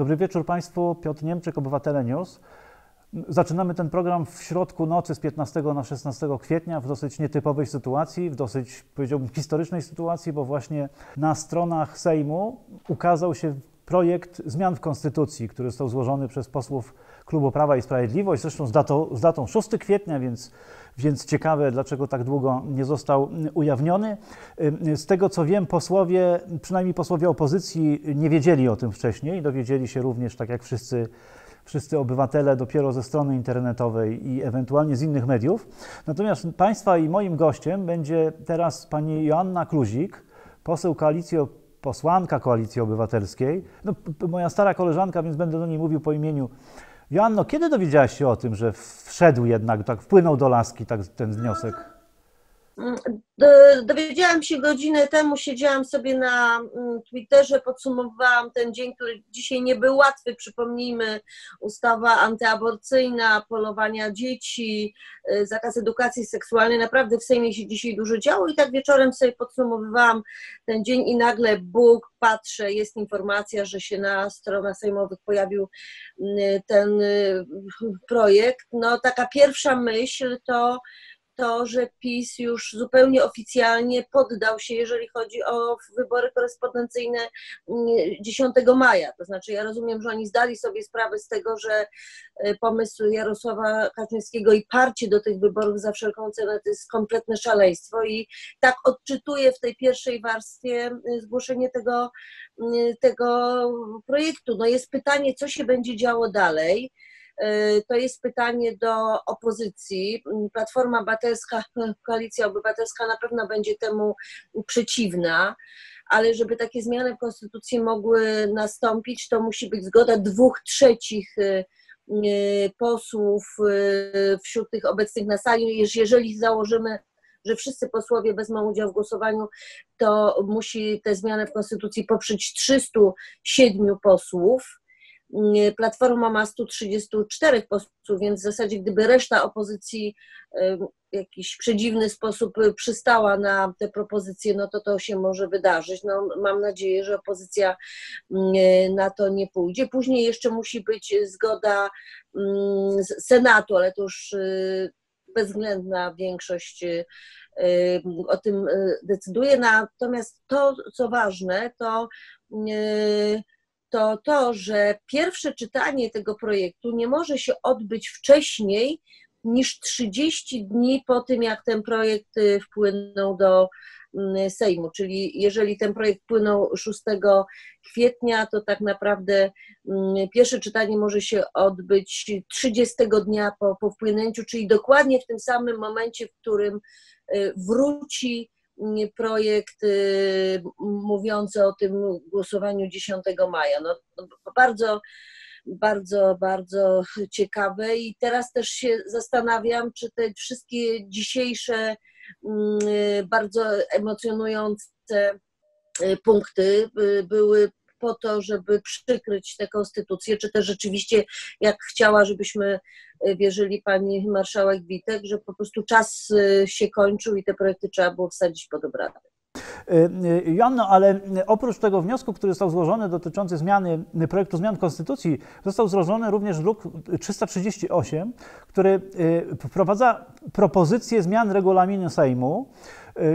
Dobry wieczór Państwu, Piotr Niemczyk, Obywatele News. Zaczynamy ten program w środku nocy z 15 na 16 kwietnia w dosyć nietypowej sytuacji, w dosyć, powiedziałbym, historycznej sytuacji, bo właśnie na stronach Sejmu ukazał się projekt zmian w Konstytucji, który został złożony przez posłów Klubu Prawa i Sprawiedliwość, zresztą z datą, z datą 6 kwietnia, więc, więc ciekawe, dlaczego tak długo nie został ujawniony. Z tego co wiem, posłowie, przynajmniej posłowie opozycji, nie wiedzieli o tym wcześniej, dowiedzieli się również, tak jak wszyscy wszyscy obywatele dopiero ze strony internetowej i ewentualnie z innych mediów. Natomiast Państwa i moim gościem będzie teraz pani Joanna Kluzik, poseł koalicji, posłanka Koalicji Obywatelskiej. No, moja stara koleżanka, więc będę do niej mówił po imieniu. Joanno, kiedy dowiedziałaś się o tym, że wszedł jednak, tak wpłynął do laski tak, ten wniosek? Dowiedziałam się godzinę temu, siedziałam sobie na mm, Twitterze, podsumowałam ten dzień, który dzisiaj nie był łatwy. Przypomnijmy, ustawa antyaborcyjna, polowania dzieci, y, zakaz edukacji seksualnej. Naprawdę w Sejmie się dzisiaj dużo działo i tak wieczorem sobie podsumowywałam ten dzień i nagle Bóg, patrzę, jest informacja, że się na stronach sejmowych pojawił y, ten y, projekt. No taka pierwsza myśl to to, że PiS już zupełnie oficjalnie poddał się, jeżeli chodzi o wybory korespondencyjne 10 mm, maja. To znaczy, ja rozumiem, że oni zdali sobie sprawę z tego, że e, pomysł Jarosława Kaczyńskiego i parcie do tych wyborów za wszelką cenę to jest kompletne szaleństwo i tak odczytuję w tej pierwszej warstwie mm, zgłoszenie tego, mm, tego projektu. No jest pytanie, co się będzie działo dalej. E, to jest pytanie do opozycji. Platforma Obywatelska, Koalicja Obywatelska na pewno będzie temu przeciwna, ale żeby takie zmiany w Konstytucji mogły nastąpić, to musi być zgoda dwóch trzecich e, e, posłów wśród tych obecnych na sali. Jeżeli założymy, że wszyscy posłowie wezmą udział w głosowaniu, to musi te zmiany w Konstytucji poprzeć 307 posłów. Platforma ma 134 posłów, więc w zasadzie gdyby reszta opozycji w jakiś przedziwny sposób przystała na te propozycje, no to to się może wydarzyć. No, mam nadzieję, że opozycja na to nie pójdzie. Później jeszcze musi być zgoda Senatu, ale to już y, bezwzględna większość y, o tym y, decyduje. Natomiast to, co ważne, to to to, że pierwsze czytanie tego projektu nie może się odbyć wcześniej niż 30 dni po tym, jak ten projekt y, wpłynął do mm, Sejmu. Czyli jeżeli ten projekt wpłynął 6 kwietnia, to tak naprawdę mm, pierwsze czytanie może się odbyć 30 dnia po, po wpłynięciu, czyli dokładnie w tym samym momencie, w którym y, wróci projekt y, mówiący o tym głosowaniu 10 maja. No, no, bardzo, bardzo, bardzo ciekawe i teraz też się zastanawiam, czy te wszystkie dzisiejsze mm, bardzo emocjonujące y, punkty y, były po to, żeby przykryć tę konstytucję, czy też rzeczywiście, jak chciała, żebyśmy e, wierzyli pani marszałek Witek, że po prostu czas e, się kończył i te projekty trzeba było wsadzić pod obrady. E, Joanno, ale oprócz tego wniosku, który został złożony dotyczący zmiany projektu zmian Konstytucji, został złożony również druk 338, który wprowadza propozycję zmian regulaminu Sejmu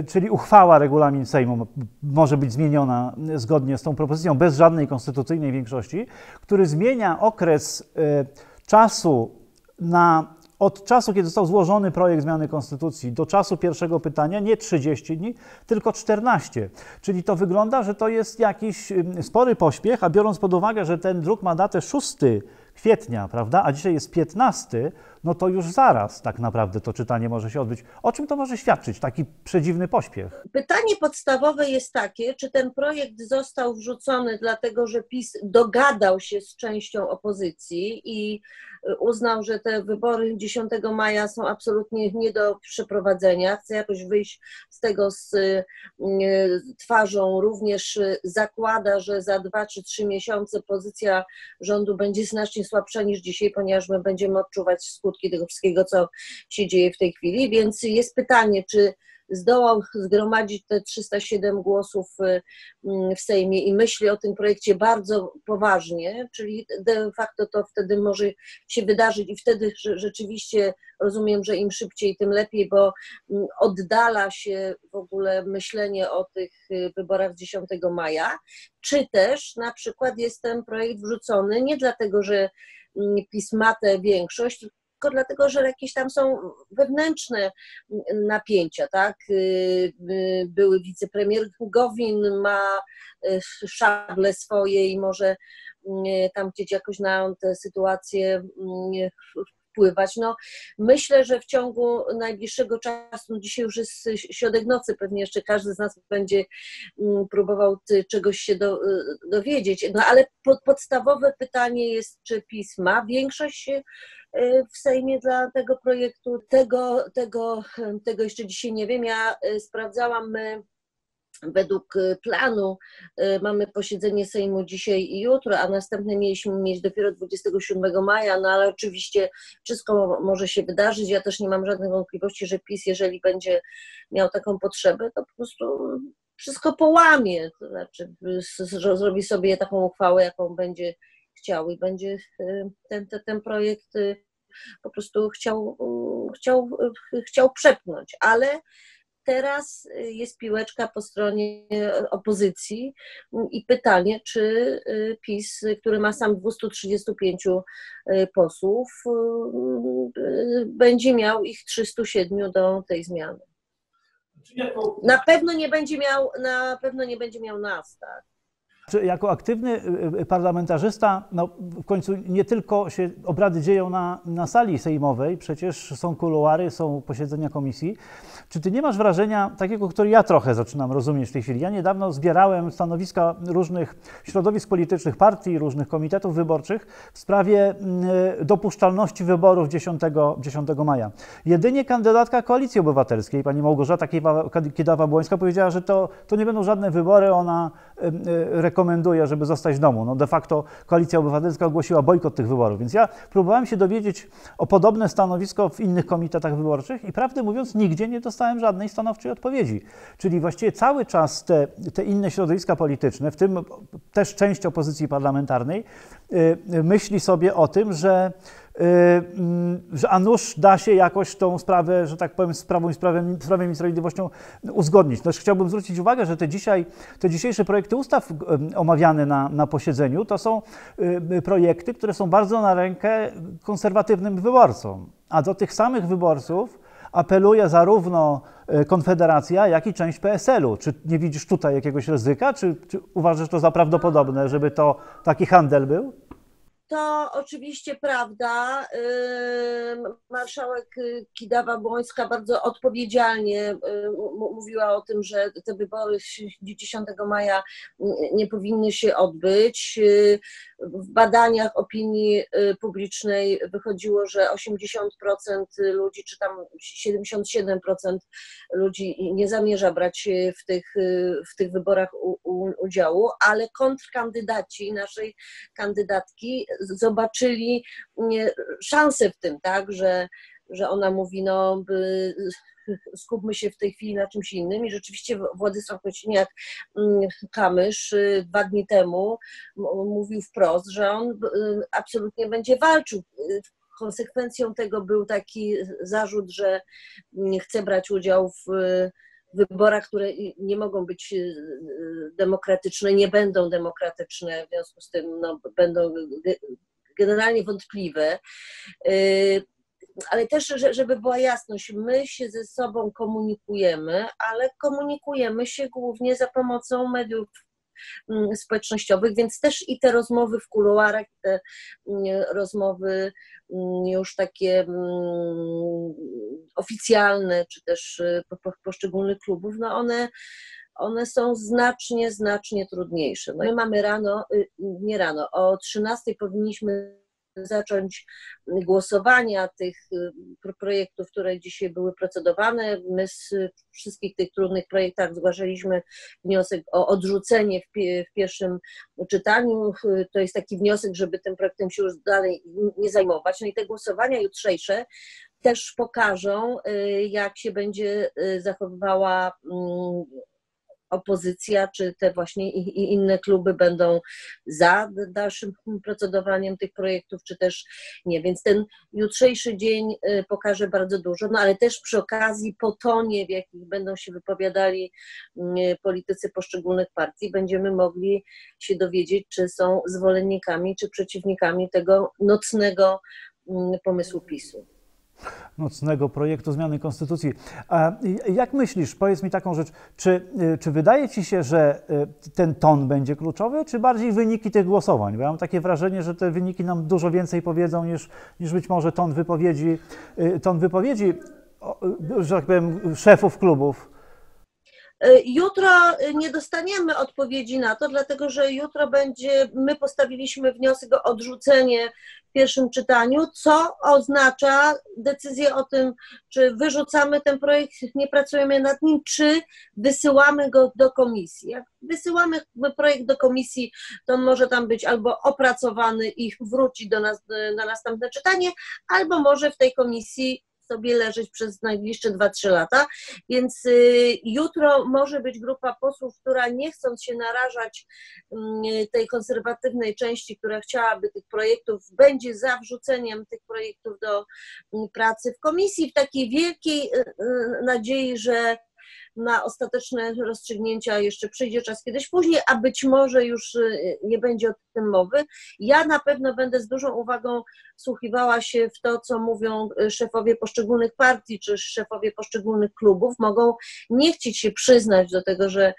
czyli uchwała regulamin Sejmu może być zmieniona zgodnie z tą propozycją bez żadnej konstytucyjnej większości, który zmienia okres y, czasu na od czasu, kiedy został złożony projekt zmiany konstytucji do czasu pierwszego pytania, nie 30 dni, tylko 14. Czyli to wygląda, że to jest jakiś spory pośpiech, a biorąc pod uwagę, że ten druk ma datę 6 kwietnia, prawda, a dzisiaj jest 15, no to już zaraz tak naprawdę to czytanie może się odbyć. O czym to może świadczyć, taki przedziwny pośpiech? Pytanie podstawowe jest takie, czy ten projekt został wrzucony dlatego, że PiS dogadał się z częścią opozycji i uznał, że te wybory 10 maja są absolutnie nie do przeprowadzenia, chce jakoś wyjść z tego z y, twarzą, również zakłada, że za dwa czy trzy miesiące pozycja rządu będzie znacznie słabsza niż dzisiaj, ponieważ my będziemy odczuwać skutki tego wszystkiego, co się dzieje w tej chwili, więc jest pytanie, czy zdołał zgromadzić te 307 głosów w Sejmie i myśli o tym projekcie bardzo poważnie, czyli de facto to wtedy może się wydarzyć i wtedy rzeczywiście rozumiem, że im szybciej, tym lepiej, bo oddala się w ogóle myślenie o tych wyborach 10 maja, czy też na przykład jest ten projekt wrzucony nie dlatego, że PiS ma tę większość, tylko dlatego, że jakieś tam są wewnętrzne napięcia, tak? Y, y, były wicepremier Gowin ma y, szable swoje i może tam gdzieś jakoś na tę sytuację wpływać. No, myślę, że w ciągu najbliższego czasu, no dzisiaj już jest środek nocy, pewnie jeszcze każdy z nas będzie mm, próbował czegoś się do, dowiedzieć, no ale podstawowe pytanie jest, czy PiS ma większość w Sejmie dla tego projektu. Tego, tego, tego jeszcze dzisiaj nie wiem. Ja y, sprawdzałam, my według y, planu mamy posiedzenie Sejmu dzisiaj i jutro, a następne mieliśmy mieć dopiero 27 maja, no ale oczywiście wszystko może się wydarzyć. Ja też nie mam żadnych wątpliwości, że PiS, jeżeli będzie miał taką potrzebę, to po prostu wszystko połamie, to znaczy zrobi sobie taką uchwałę, jaką będzie chciał i będzie ten, ten, ten projekt po prostu chciał, chciał, chciał przepchnąć, ale teraz jest piłeczka po stronie opozycji i pytanie, czy PiS, który ma sam 235 posłów, będzie miał ich 307 do tej zmiany. Na pewno nie będzie miał, na pewno nie będzie miał nas, tak. Jako aktywny y, y, parlamentarzysta, no w końcu nie tylko się obrady dzieją na, na sali sejmowej, przecież są kuluary, są posiedzenia komisji. Czy ty nie masz wrażenia takiego, który ja trochę zaczynam rozumieć w tej chwili? Ja niedawno zbierałem stanowiska różnych środowisk politycznych, partii, różnych komitetów wyborczych w sprawie y, dopuszczalności wyborów 10, 10 maja. Jedynie kandydatka Koalicji Obywatelskiej, pani Małgorzata Kidawa-Błońska powiedziała, że to, to nie będą żadne wybory, ona rekomenduje, żeby zostać w domu. No de facto Koalicja Obywatelska ogłosiła bojkot tych wyborów, więc ja próbowałem się dowiedzieć o podobne stanowisko w innych komitetach wyborczych i prawdę mówiąc nigdzie nie dostałem żadnej stanowczej odpowiedzi. Czyli właściwie cały czas te, te inne środowiska polityczne, w tym też część opozycji parlamentarnej, y, myśli sobie o tym, że Y, że a nuż da się jakoś tą sprawę, że tak powiem, z Prawem i, sprawem, i Sprawiedliwością uzgodnić. Też chciałbym zwrócić uwagę, że te, dzisiaj, te dzisiejsze projekty ustaw omawiane na, na posiedzeniu to są y, projekty, które są bardzo na rękę konserwatywnym wyborcom. A do tych samych wyborców apeluje zarówno y, Konfederacja, jak i część PSL-u. Czy nie widzisz tutaj jakiegoś ryzyka? Czy, czy uważasz to za prawdopodobne, żeby to taki handel był? To oczywiście prawda. Marszałek Kidawa-Błońska bardzo odpowiedzialnie mówiła o tym, że te wybory 10 maja nie powinny się odbyć. W badaniach opinii publicznej wychodziło, że 80% ludzi, czy tam 77% ludzi nie zamierza brać w tych, w tych wyborach udziału, ale kontrkandydaci naszej kandydatki zobaczyli szansę w tym, tak, że, że ona mówi, no skupmy się w tej chwili na czymś innym i rzeczywiście Władysław Kosiniak-Kamysz y, dwa dni temu mówił wprost, że on y, absolutnie będzie walczył konsekwencją tego był taki zarzut, że chce brać udział w wyborach, które nie mogą być y, y, demokratyczne, nie będą demokratyczne, w związku z tym no, będą generalnie wątpliwe. Ale też, żeby była jasność, my się ze sobą komunikujemy, ale komunikujemy się głównie za pomocą mediów Mm, społecznościowych, więc też i te rozmowy w kuluarach, te mm, rozmowy mm, już takie oficjalne, czy też y, poszczególnych klubów, no one one są znacznie, znacznie trudniejsze. No my mamy rano, y, nie rano, o 13 powinniśmy zacząć głosowania tych y, projektów, które dzisiaj były procedowane. My z wszystkich tych trudnych projektach zgłaszaliśmy wniosek o odrzucenie w, w pierwszym czytaniu. To jest taki wniosek, żeby tym projektem się już dalej nie zajmować. No i te głosowania jutrzejsze też pokażą, jak się będzie zachowywała mm, opozycja, czy te właśnie i inne kluby będą za dalszym procedowaniem tych projektów, czy też nie. Więc ten jutrzejszy dzień y, pokaże bardzo dużo, no ale też przy okazji po tonie, w jakich będą się wypowiadali y, politycy poszczególnych partii, będziemy mogli się dowiedzieć, czy są zwolennikami, czy przeciwnikami tego nocnego mm, pomysłu PiSu nocnego projektu zmiany konstytucji. A jak myślisz, powiedz mi taką rzecz, czy, y, czy wydaje ci się, że y, ten ton będzie kluczowy, czy bardziej wyniki tych głosowań? Bo ja mam takie wrażenie, że te wyniki nam dużo więcej powiedzą niż, niż być może ton wypowiedzi, y, ton wypowiedzi, że tak powiem, szefów klubów. Jutro nie dostaniemy odpowiedzi na to, dlatego że jutro będzie, my postawiliśmy wniosek o odrzucenie pierwszym czytaniu, co oznacza decyzję o tym, czy wyrzucamy ten projekt, nie pracujemy nad nim, czy wysyłamy go do komisji. Jak wysyłamy projekt do komisji, to on może tam być albo opracowany i wróci do nas na następne czytanie, albo może w tej komisji sobie leżeć przez najbliższe 2-3 lata. Więc y, jutro może być grupa posłów, która nie chcąc się narażać mm, tej konserwatywnej części, która chciałaby tych projektów, będzie za wrzuceniem tych projektów do mm, pracy w komisji w takiej wielkiej y, y, nadziei, że na ostateczne rozstrzygnięcia jeszcze przyjdzie czas kiedyś później, a być może już y, nie będzie o tym mowy. Ja na pewno będę z dużą uwagą wsłuchiwała się w to, co mówią y, szefowie poszczególnych partii czy szefowie poszczególnych klubów. Mogą nie chcieć się przyznać do tego, że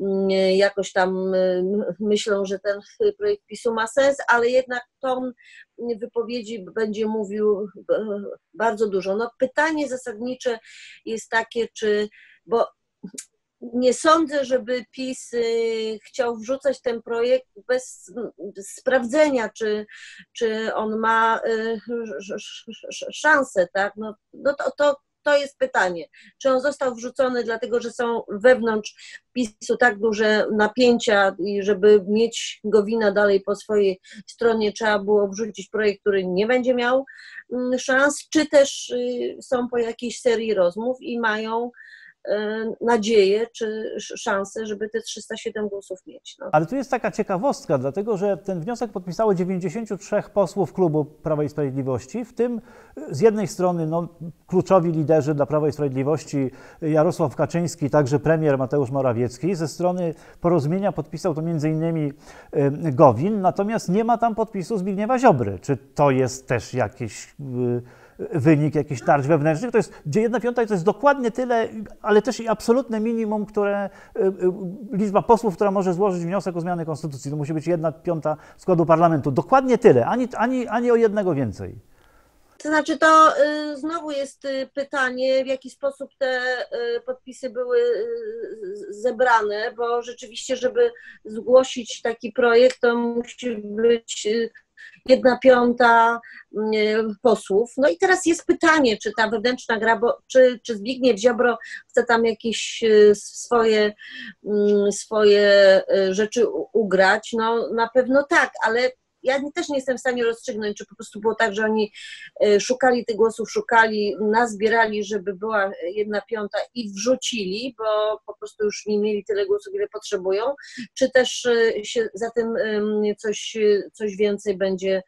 mm, jakoś tam y, myślą, że ten projekt PiSu ma sens, ale jednak ton wypowiedzi będzie mówił bardzo dużo. No, pytanie zasadnicze jest takie, czy bo nie sądzę, żeby PiS y, chciał wrzucać ten projekt bez sprawdzenia, czy, czy on ma y, szansę, tak? No, no to, to, to jest pytanie. Czy on został wrzucony dlatego, że są wewnątrz PiSu tak duże napięcia i żeby mieć Gowina dalej po swojej stronie trzeba było wrzucić projekt, który nie będzie miał mm, szans, czy też y, są po jakiejś serii rozmów i mają nadzieję czy szansę, żeby te 307 głosów mieć. No. Ale tu jest taka ciekawostka, dlatego że ten wniosek podpisało 93 posłów klubu Prawa i Sprawiedliwości, w tym z jednej strony no, kluczowi liderzy dla Prawa i Sprawiedliwości Jarosław Kaczyński, także premier Mateusz Morawiecki. Ze strony porozumienia podpisał to m.in. Gowin, natomiast nie ma tam podpisu Zbigniewa Ziobry. Czy to jest też jakieś wynik jakichś tarć wewnętrznych. To jest, gdzie jedna piąta to jest dokładnie tyle, ale też i absolutne minimum, które, y, y, liczba posłów, która może złożyć wniosek o zmianę konstytucji. To musi być jedna piąta składu parlamentu. Dokładnie tyle, ani, ani, ani o jednego więcej. To znaczy, to y, znowu jest pytanie, w jaki sposób te podpisy były zebrane, bo rzeczywiście, żeby zgłosić taki projekt, to musi być jedna piąta mm, posłów. No i teraz jest pytanie, czy ta wewnętrzna gra, bo, czy, czy Zbigniew Ziobro chce tam jakieś y, swoje, mm, swoje y, rzeczy ugrać. No na pewno tak, ale ja też nie jestem w stanie rozstrzygnąć, czy po prostu było tak, że oni e, szukali tych głosów, szukali, nazbierali, żeby była jedna piąta i wrzucili, bo po prostu już nie mieli tyle głosów, ile potrzebują, czy też e, się za tym coś, coś więcej będzie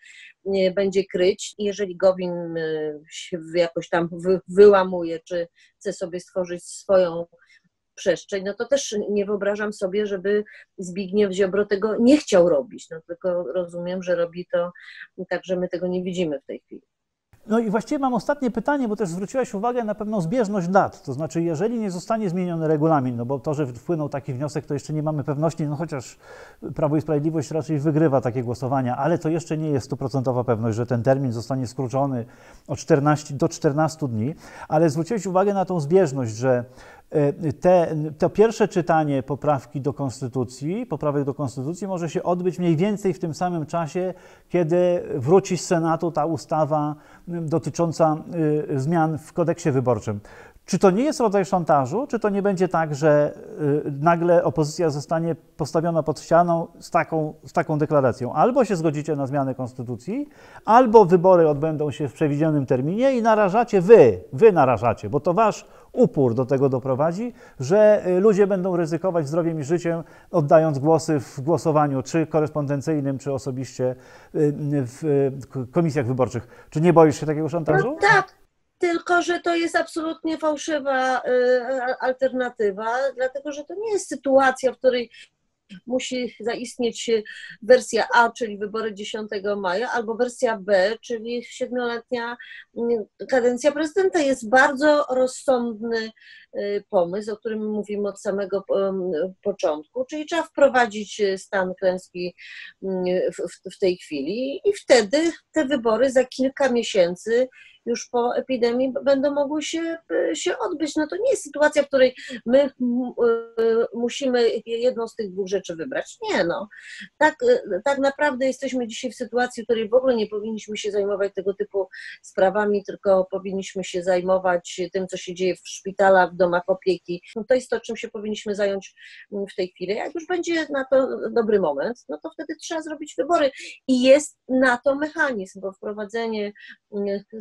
będzie kryć. Jeżeli Gowin e, się jakoś tam wyłamuje, czy chce sobie stworzyć swoją przestrzeń, no to też nie wyobrażam sobie, żeby Zbigniew Ziobro tego nie chciał robić, no tylko rozumiem, że robi to tak, że my tego nie widzimy w tej chwili. No i właściwie mam ostatnie pytanie, bo też zwróciłaś uwagę na pewną zbieżność dat. To znaczy, jeżeli nie zostanie zmieniony regulamin, no bo to, że wpłynął taki wniosek, to jeszcze nie mamy pewności, no chociaż Prawo i Sprawiedliwość raczej wygrywa takie głosowania, ale to jeszcze nie jest stuprocentowa pewność, że ten termin zostanie skrócony o 14, do 14 dni. Ale zwróciłeś uwagę na tą zbieżność, że te, to pierwsze czytanie poprawki do Konstytucji, poprawek do Konstytucji może się odbyć mniej więcej w tym samym czasie, kiedy wróci z Senatu ta ustawa dotycząca y, zmian w kodeksie wyborczym. Czy to nie jest rodzaj szantażu? Czy to nie będzie tak, że y, nagle opozycja zostanie postawiona pod ścianą z taką, z taką deklaracją? Albo się zgodzicie na zmianę konstytucji, albo wybory odbędą się w przewidzianym terminie i narażacie wy, wy narażacie, bo to wasz upór do tego doprowadzi, że y, ludzie będą ryzykować zdrowiem i życiem, oddając głosy w głosowaniu, czy korespondencyjnym, czy osobiście y, w komisjach wyborczych. Czy nie boisz się takiego szantażu? No tak, tylko że to jest absolutnie fałszywa y, alternatywa, dlatego że to nie jest sytuacja, w której musi zaistnieć wersja A, czyli wybory 10 maja, albo wersja B, czyli siedmioletnia mm, kadencja prezydenta. Jest bardzo rozsądny pomysł, o którym mówimy od samego początku, czyli trzeba wprowadzić stan klęski mm, w, tej chwili i wtedy te wybory za kilka miesięcy już po epidemii będą mogły się, się odbyć. No to nie jest sytuacja, w której my musimy jedną z tych dwóch rzeczy wybrać. Nie, no. Tak, tak naprawdę jesteśmy dzisiaj w sytuacji, w której w ogóle nie powinniśmy się zajmować tego typu sprawami, tylko powinniśmy się zajmować tym, co się dzieje w szpitalach, w domach opieki. No to jest to, czym się powinniśmy zająć w tej chwili. Jak już będzie na to dobry moment, no to wtedy trzeba zrobić wybory. I jest na to mechanizm, bo wprowadzenie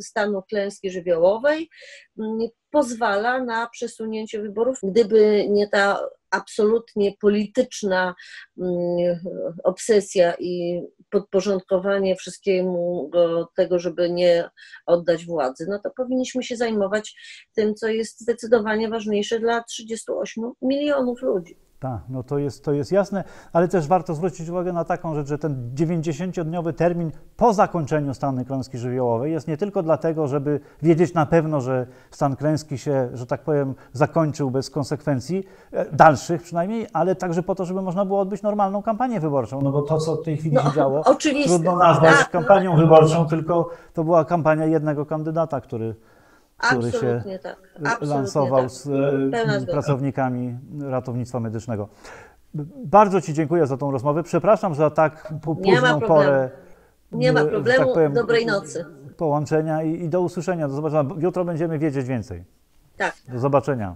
stanu stanu klęski żywiołowej mm, pozwala na przesunięcie wyborów. Gdyby nie ta absolutnie polityczna mm, obsesja i podporządkowanie wszystkiemu tego, żeby nie oddać władzy, no to powinniśmy się zajmować tym, co jest zdecydowanie ważniejsze dla 38 milionów ludzi. Tak, no to jest, to jest jasne, ale też warto zwrócić uwagę na taką rzecz, że ten 90-dniowy termin po zakończeniu stanu klęski żywiołowej jest nie tylko dlatego, żeby wiedzieć na pewno, że stan klęski się, że tak powiem, zakończył bez konsekwencji, e, dalszych przynajmniej, ale także po to, żeby można było odbyć normalną kampanię wyborczą. No bo to, co w tej chwili no, się działo, oczywiście. trudno nazwać kampanią wyborczą, tylko to była kampania jednego kandydata, który który się tak. lansował tak. z e, pracownikami ratownictwa medycznego. Bardzo Ci dziękuję za tą rozmowę. Przepraszam za tak późną porę. Nie ma problemu. Tak powiem, Dobrej nocy. Połączenia i, i do usłyszenia. Do zobaczenia. Jutro będziemy wiedzieć więcej. Tak. Do zobaczenia.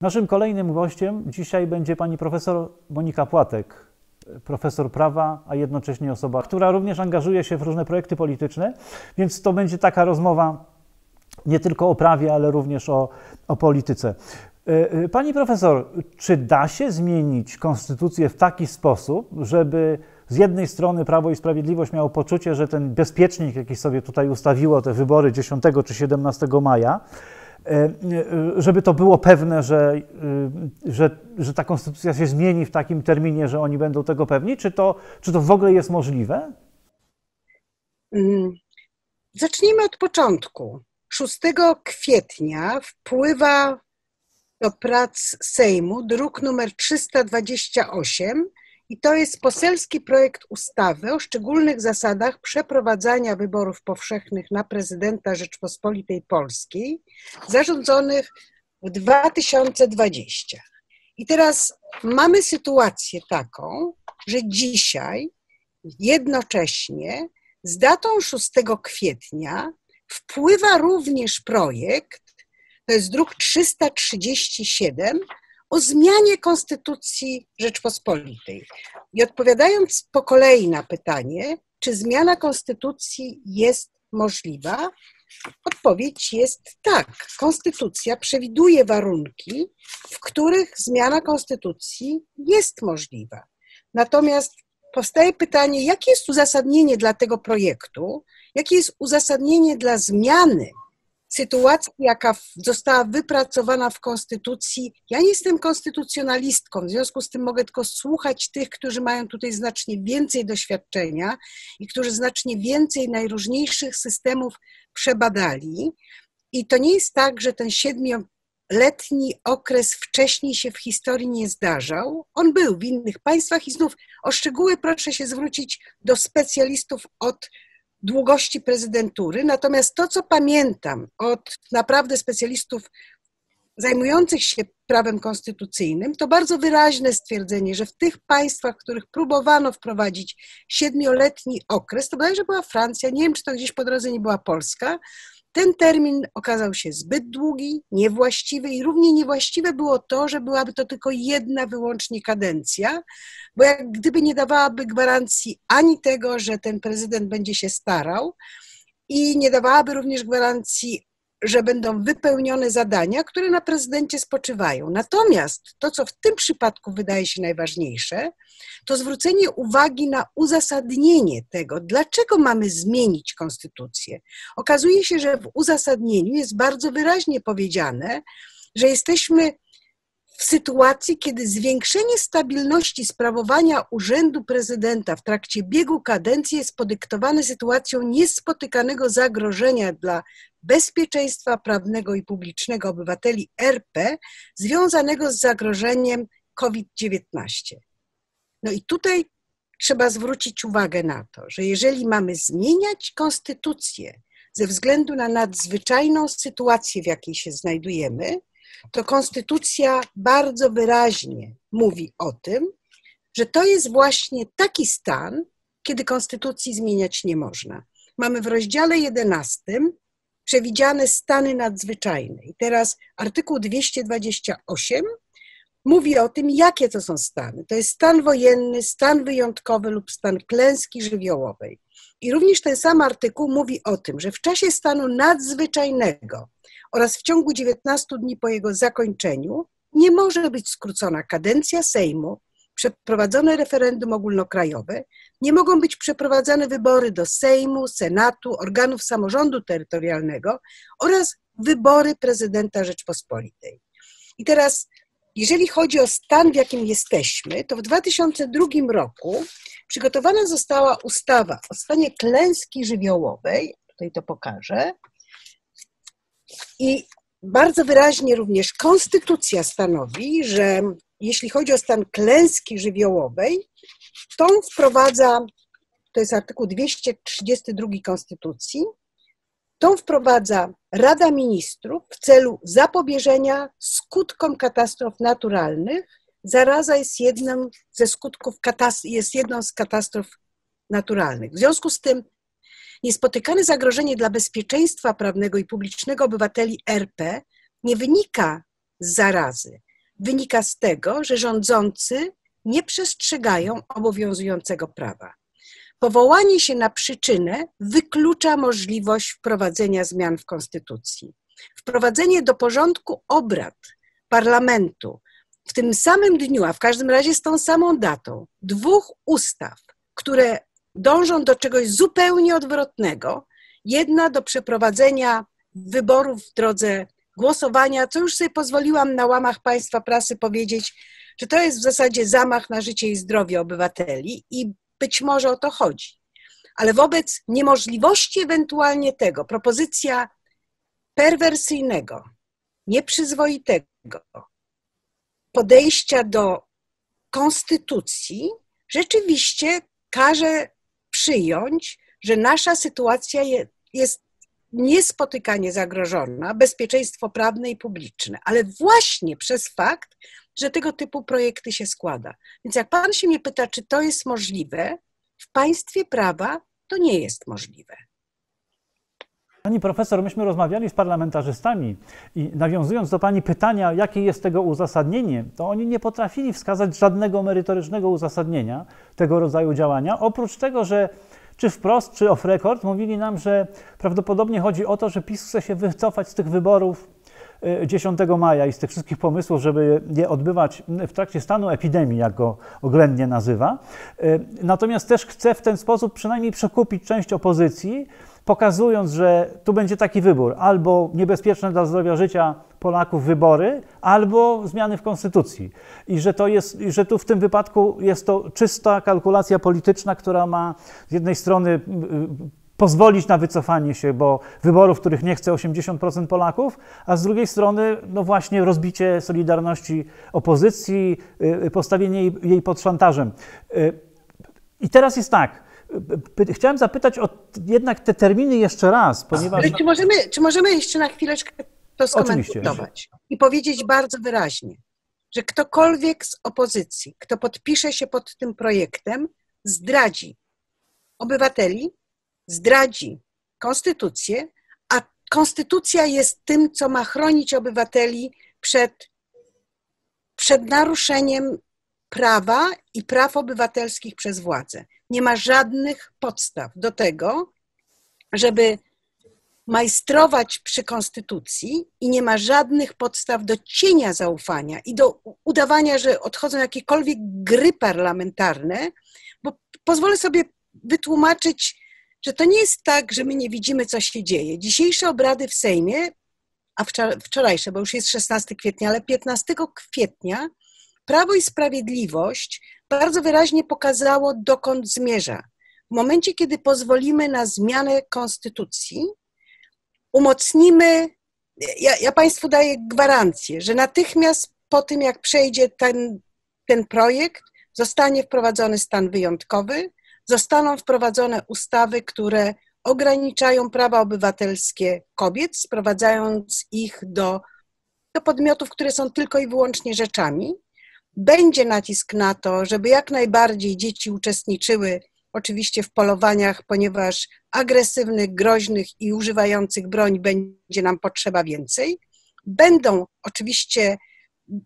Naszym kolejnym gościem dzisiaj będzie pani profesor Monika Płatek profesor prawa, a jednocześnie osoba, która również angażuje się w różne projekty polityczne, więc to będzie taka rozmowa nie tylko o prawie, ale również o, o polityce. E, e, pani profesor, czy da się zmienić konstytucję w taki sposób, żeby z jednej strony Prawo i Sprawiedliwość miało poczucie, że ten bezpiecznik, jaki sobie tutaj ustawiło te wybory 10 czy 17 maja, żeby to było pewne, że, e, że, że ta konstytucja się zmieni w takim terminie, że oni będą tego pewni? Czy to, czy to w ogóle jest możliwe? Mm, zacznijmy od początku. 6 kwietnia wpływa do prac Sejmu druk numer 328 i to jest poselski projekt ustawy o szczególnych zasadach przeprowadzania wyborów powszechnych na prezydenta Rzeczpospolitej Polskiej, zarządzonych w 2020. I teraz mamy sytuację taką, że dzisiaj jednocześnie z datą 6 kwietnia wpływa również projekt, to jest druk 337, o zmianie Konstytucji Rzeczpospolitej. I odpowiadając po kolei na pytanie, czy zmiana Konstytucji jest możliwa, odpowiedź jest tak. Konstytucja przewiduje warunki, w których zmiana Konstytucji jest możliwa. Natomiast powstaje pytanie, jakie jest uzasadnienie dla tego projektu, jakie jest uzasadnienie dla zmiany sytuacji, jaka została wypracowana w Konstytucji. Ja nie jestem konstytucjonalistką, w związku z tym mogę tylko słuchać tych, którzy mają tutaj znacznie więcej doświadczenia i którzy znacznie więcej najróżniejszych systemów przebadali. I to nie jest tak, że ten siedmioletni okres wcześniej się w historii nie zdarzał. On był w innych państwach i znów o szczegóły proszę się zwrócić do specjalistów od długości prezydentury. Natomiast to, co pamiętam od naprawdę specjalistów zajmujących się prawem konstytucyjnym, to bardzo wyraźne stwierdzenie, że w tych państwach, w których próbowano wprowadzić siedmioletni okres, to bodajże była Francja, nie wiem, czy to gdzieś po drodze nie była Polska, ten termin okazał się zbyt długi, niewłaściwy i równie niewłaściwe było to, że byłaby to tylko jedna wyłącznie kadencja, bo jak gdyby nie dawałaby gwarancji ani tego, że ten prezydent będzie się starał, i nie dawałaby również gwarancji że będą wypełnione zadania, które na prezydencie spoczywają. Natomiast to, co w tym przypadku wydaje się najważniejsze, to zwrócenie uwagi na uzasadnienie tego, dlaczego mamy zmienić konstytucję. Okazuje się, że w uzasadnieniu jest bardzo wyraźnie powiedziane, że jesteśmy w sytuacji, kiedy zwiększenie stabilności sprawowania urzędu prezydenta w trakcie biegu kadencji jest podyktowane sytuacją niespotykanego zagrożenia dla bezpieczeństwa prawnego i publicznego obywateli RP związanego z zagrożeniem COVID-19. No i tutaj trzeba zwrócić uwagę na to, że jeżeli mamy zmieniać konstytucję ze względu na nadzwyczajną sytuację, w jakiej się znajdujemy, to konstytucja bardzo wyraźnie mówi o tym, że to jest właśnie taki stan, kiedy konstytucji zmieniać nie można. Mamy w rozdziale 11 przewidziane stany nadzwyczajne. I teraz artykuł 228 mówi o tym, jakie to są stany. To jest stan wojenny, stan wyjątkowy lub stan klęski żywiołowej. I również ten sam artykuł mówi o tym, że w czasie stanu nadzwyczajnego oraz w ciągu 19 dni po jego zakończeniu nie może być skrócona kadencja Sejmu, przeprowadzone referendum ogólnokrajowe, nie mogą być przeprowadzane wybory do Sejmu, Senatu, organów samorządu terytorialnego oraz wybory prezydenta Rzeczpospolitej. I teraz, jeżeli chodzi o stan, w jakim jesteśmy, to w 2002 roku przygotowana została ustawa o stanie klęski żywiołowej, tutaj to pokażę, i bardzo wyraźnie również konstytucja stanowi, że jeśli chodzi o stan klęski żywiołowej, tą wprowadza, to jest artykuł 232 Konstytucji, tą wprowadza Rada Ministrów w celu zapobieżenia skutkom katastrof naturalnych. Zaraza jest jednym ze skutków, jest jedną z katastrof naturalnych. W związku z tym niespotykane zagrożenie dla bezpieczeństwa prawnego i publicznego obywateli RP nie wynika z zarazy, wynika z tego, że rządzący nie przestrzegają obowiązującego prawa. Powołanie się na przyczynę wyklucza możliwość wprowadzenia zmian w Konstytucji. Wprowadzenie do porządku obrad parlamentu w tym samym dniu, a w każdym razie z tą samą datą, dwóch ustaw, które dążą do czegoś zupełnie odwrotnego. Jedna do przeprowadzenia wyborów w drodze głosowania, co już sobie pozwoliłam na łamach państwa prasy powiedzieć, że to jest w zasadzie zamach na życie i zdrowie obywateli i być może o to chodzi. Ale wobec niemożliwości ewentualnie tego, propozycja perwersyjnego, nieprzyzwoitego podejścia do konstytucji rzeczywiście każe przyjąć, że nasza sytuacja jest niespotykanie zagrożona, bezpieczeństwo prawne i publiczne, ale właśnie przez fakt, że tego typu projekty się składa. Więc jak pan się mnie pyta, czy to jest możliwe, w państwie prawa to nie jest możliwe. Pani profesor, myśmy rozmawiali z parlamentarzystami i nawiązując do Pani pytania, jakie jest tego uzasadnienie, to oni nie potrafili wskazać żadnego merytorycznego uzasadnienia tego rodzaju działania, oprócz tego, że czy wprost, czy off record mówili nam, że prawdopodobnie chodzi o to, że PiS chce się wycofać z tych wyborów 10 y, maja i z tych wszystkich pomysłów, żeby je odbywać w trakcie stanu epidemii, jak go oględnie nazywa. Y, natomiast też chce w ten sposób przynajmniej przekupić część opozycji, pokazując, że tu będzie taki wybór: albo niebezpieczne dla zdrowia życia Polaków wybory, albo zmiany w konstytucji. I że to jest, że tu w tym wypadku jest to czysta kalkulacja polityczna, która ma z jednej strony y, pozwolić na wycofanie się, bo wyborów, których nie chce 80% Polaków, a z drugiej strony, no właśnie, rozbicie solidarności opozycji, y, postawienie jej, jej pod szantażem. Y, I teraz jest tak. Chciałem zapytać o jednak te terminy jeszcze raz, ponieważ. Ale czy możemy, czy możemy jeszcze na chwileczkę to skomentować i powiedzieć bardzo wyraźnie, że ktokolwiek z opozycji, kto podpisze się pod tym projektem, zdradzi obywateli, zdradzi konstytucję, a konstytucja jest tym, co ma chronić obywateli przed, przed naruszeniem prawa i praw obywatelskich przez władzę. Nie ma żadnych podstaw do tego, żeby majstrować przy konstytucji i nie ma żadnych podstaw do cienia zaufania i do udawania, że odchodzą jakiekolwiek gry parlamentarne, bo pozwolę sobie wytłumaczyć, że to nie jest tak, że my nie widzimy, co się dzieje. Dzisiejsze obrady w Sejmie, a wczorajsze, bo już jest 16 kwietnia, ale 15 kwietnia Prawo i Sprawiedliwość bardzo wyraźnie pokazało, dokąd zmierza. W momencie, kiedy pozwolimy na zmianę konstytucji, umocnimy, ja, ja Państwu daję gwarancję, że natychmiast po tym, jak przejdzie ten, ten projekt, zostanie wprowadzony stan wyjątkowy, zostaną wprowadzone ustawy, które ograniczają prawa obywatelskie kobiet, sprowadzając ich do, do podmiotów, które są tylko i wyłącznie rzeczami. Będzie nacisk na to, żeby jak najbardziej dzieci uczestniczyły oczywiście w polowaniach, ponieważ agresywnych, groźnych i używających broń będzie nam potrzeba więcej. Będą oczywiście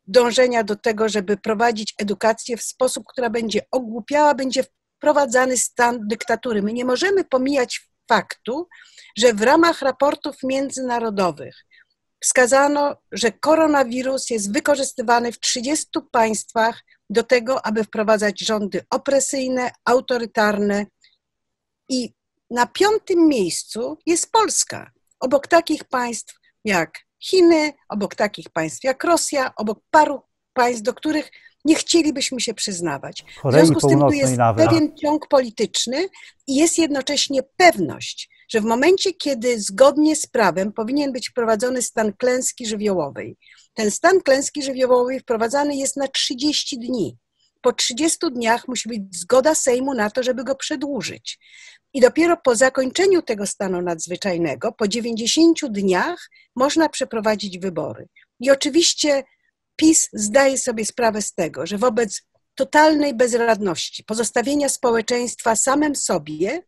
dążenia do tego, żeby prowadzić edukację w sposób, która będzie ogłupiała, będzie wprowadzany stan dyktatury. My nie możemy pomijać faktu, że w ramach raportów międzynarodowych wskazano, że koronawirus jest wykorzystywany w 30 państwach do tego, aby wprowadzać rządy opresyjne, autorytarne. I na piątym miejscu jest Polska. Obok takich państw jak Chiny, obok takich państw jak Rosja, obok paru państw, do których nie chcielibyśmy się przyznawać. W związku z tym tu jest nawet. pewien ciąg polityczny i jest jednocześnie pewność, że w momencie, kiedy zgodnie z prawem powinien być wprowadzony stan klęski żywiołowej, ten stan klęski żywiołowej wprowadzany jest na 30 dni. Po 30 dniach musi być zgoda Sejmu na to, żeby go przedłużyć. I dopiero po zakończeniu tego stanu nadzwyczajnego, po 90 dniach, można przeprowadzić wybory. I oczywiście PiS zdaje sobie sprawę z tego, że wobec totalnej bezradności, pozostawienia społeczeństwa samym sobie,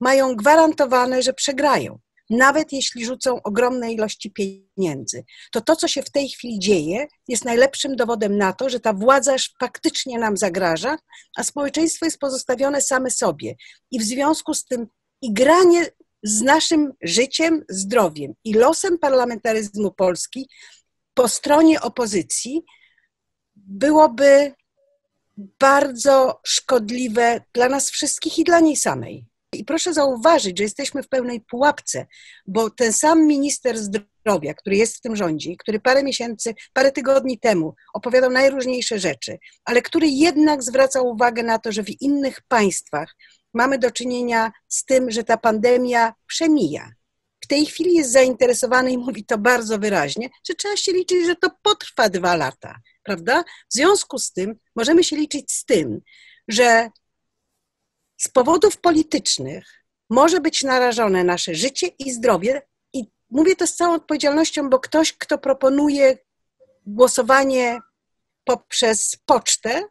mają gwarantowane, że przegrają. Nawet jeśli rzucą ogromne ilości pieniędzy, to to, co się w tej chwili dzieje, jest najlepszym dowodem na to, że ta władza faktycznie nam zagraża, a społeczeństwo jest pozostawione same sobie. I w związku z tym i granie z naszym życiem, zdrowiem i losem parlamentaryzmu Polski po stronie opozycji byłoby bardzo szkodliwe dla nas wszystkich i dla niej samej. I proszę zauważyć, że jesteśmy w pełnej pułapce, bo ten sam minister zdrowia, który jest w tym rządzie, który parę miesięcy, parę tygodni temu opowiadał najróżniejsze rzeczy, ale który jednak zwraca uwagę na to, że w innych państwach mamy do czynienia z tym, że ta pandemia przemija. W tej chwili jest zainteresowany i mówi to bardzo wyraźnie, że trzeba się liczyć, że to potrwa dwa lata, prawda? W związku z tym możemy się liczyć z tym, że z powodów politycznych może być narażone nasze życie i zdrowie. I mówię to z całą odpowiedzialnością, bo ktoś, kto proponuje głosowanie poprzez pocztę,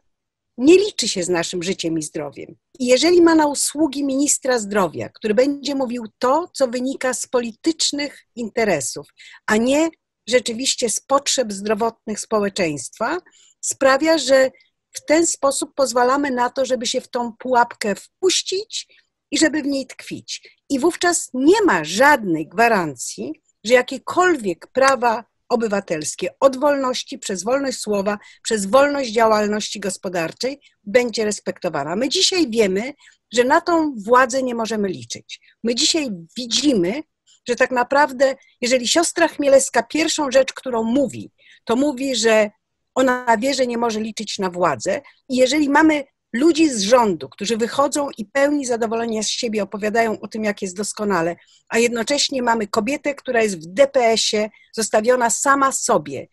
nie liczy się z naszym życiem i zdrowiem. I jeżeli ma na usługi ministra zdrowia, który będzie mówił to, co wynika z politycznych interesów, a nie rzeczywiście z potrzeb zdrowotnych społeczeństwa, sprawia, że w ten sposób pozwalamy na to, żeby się w tą pułapkę wpuścić i żeby w niej tkwić. I wówczas nie ma żadnej gwarancji, że jakiekolwiek prawa obywatelskie od wolności przez wolność słowa, przez wolność działalności gospodarczej będzie respektowana. My dzisiaj wiemy, że na tą władzę nie możemy liczyć. My dzisiaj widzimy, że tak naprawdę, jeżeli siostra Chmielewska pierwszą rzecz, którą mówi, to mówi, że ona wie, że nie może liczyć na władzę. I jeżeli mamy ludzi z rządu, którzy wychodzą i pełni zadowolenia z siebie opowiadają o tym, jak jest doskonale, a jednocześnie mamy kobietę, która jest w DPS-ie, zostawiona sama sobie,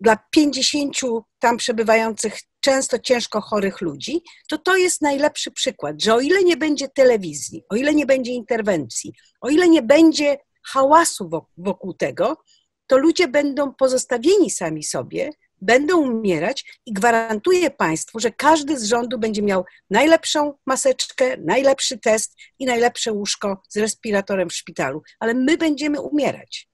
dla 50 tam przebywających często ciężko chorych ludzi, to to jest najlepszy przykład, że o ile nie będzie telewizji, o ile nie będzie interwencji, o ile nie będzie hałasu wokół tego, to ludzie będą pozostawieni sami sobie, będą umierać i gwarantuję Państwu, że każdy z rządu będzie miał najlepszą maseczkę, najlepszy test i najlepsze łóżko z respiratorem w szpitalu, ale my będziemy umierać.